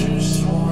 just want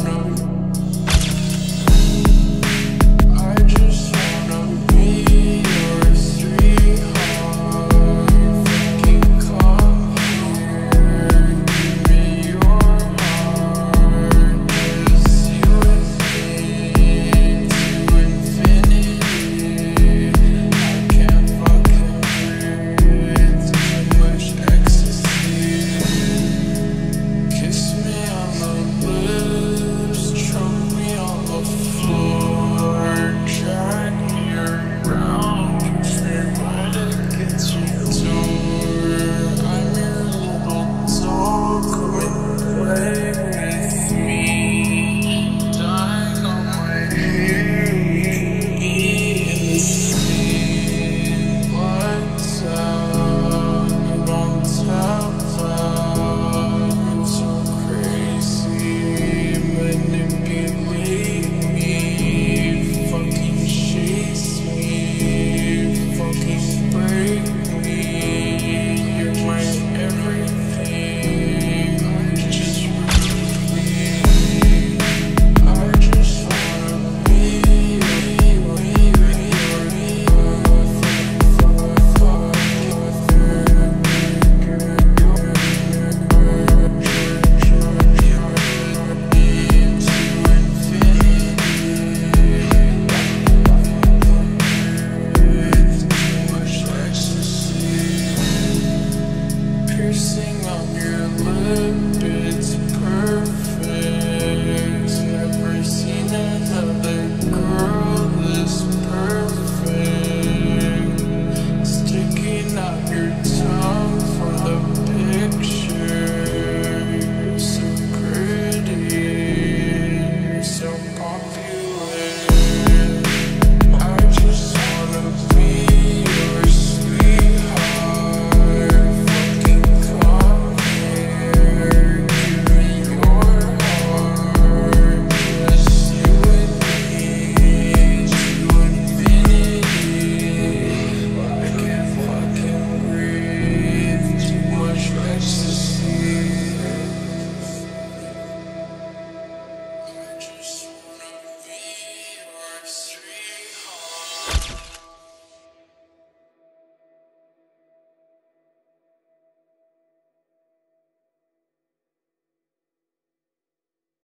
sing